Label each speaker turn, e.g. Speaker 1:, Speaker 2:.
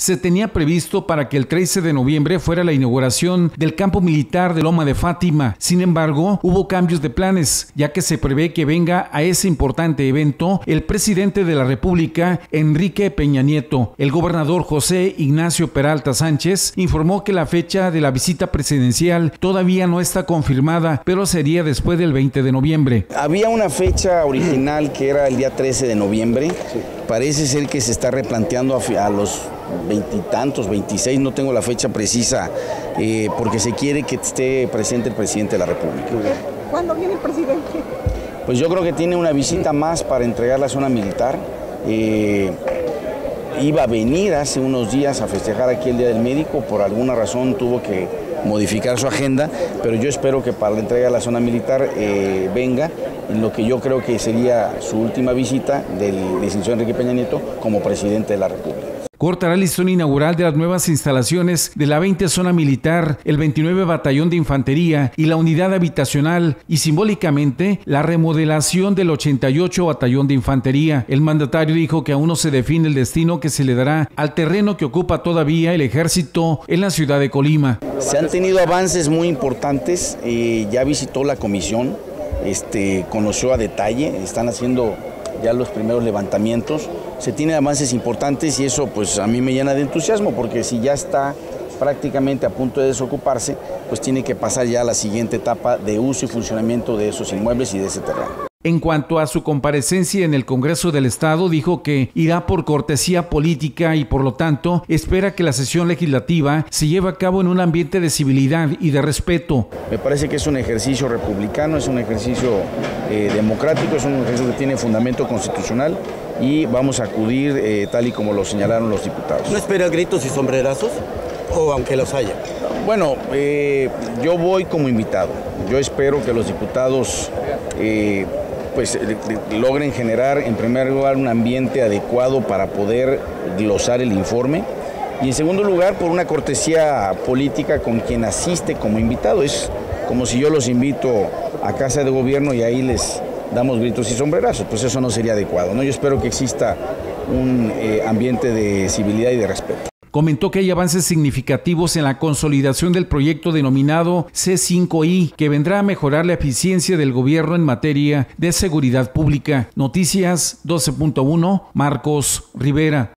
Speaker 1: se tenía previsto para que el 13 de noviembre fuera la inauguración del campo militar de Loma de Fátima. Sin embargo, hubo cambios de planes, ya que se prevé que venga a ese importante evento el presidente de la República, Enrique Peña Nieto. El gobernador José Ignacio Peralta Sánchez informó que la fecha de la visita presidencial todavía no está confirmada, pero sería después del 20 de noviembre.
Speaker 2: Había una fecha original que era el día 13 de noviembre. Parece ser que se está replanteando a, los veintitantos, 26, no tengo la fecha precisa, eh, porque se quiere que esté presente el presidente de la República.
Speaker 3: ¿Cuándo viene el presidente?
Speaker 2: Pues yo creo que tiene una visita más para entregar la zona militar. Eh, iba a venir hace unos días a festejar aquí el Día del Médico, por alguna razón tuvo que modificar su agenda, pero yo espero que para la entrega de la zona militar eh, venga en lo que yo creo que sería su última visita del licenciado Enrique Peña Nieto como presidente de la República.
Speaker 1: Cortará el listón inaugural de las nuevas instalaciones de la 20 Zona Militar, el 29 Batallón de Infantería y la Unidad Habitacional y simbólicamente la remodelación del 88 Batallón de Infantería. El mandatario dijo que aún no se define el destino que se le dará al terreno que ocupa todavía el ejército en la ciudad de Colima.
Speaker 2: Se han tenido avances muy importantes, eh, ya visitó la comisión, este, conoció a detalle, están haciendo ya los primeros levantamientos, se tienen avances importantes y eso pues a mí me llena de entusiasmo porque si ya está prácticamente a punto de desocuparse, pues tiene que pasar ya a la siguiente etapa de uso y funcionamiento de esos inmuebles y de ese terreno.
Speaker 1: En cuanto a su comparecencia en el Congreso del Estado, dijo que irá por cortesía política y por lo tanto espera que la sesión legislativa se lleve a cabo en un ambiente de civilidad y de respeto.
Speaker 2: Me parece que es un ejercicio republicano, es un ejercicio eh, democrático, es un ejercicio que tiene fundamento constitucional y vamos a acudir eh, tal y como lo señalaron los diputados.
Speaker 4: ¿No espera gritos y sombrerazos? ¿O aunque los haya?
Speaker 2: Bueno, eh, yo voy como invitado. Yo espero que los diputados pues logren generar en primer lugar un ambiente adecuado para poder glosar el informe y en segundo lugar por una cortesía política con quien asiste como invitado. Es como si yo los invito a casa de gobierno y ahí les damos gritos y sombrerazos, pues eso no sería adecuado. ¿no? Yo espero que exista un eh, ambiente de civilidad y de respeto.
Speaker 1: Comentó que hay avances significativos en la consolidación del proyecto denominado C5I, que vendrá a mejorar la eficiencia del gobierno en materia de seguridad pública. Noticias 12.1, Marcos Rivera.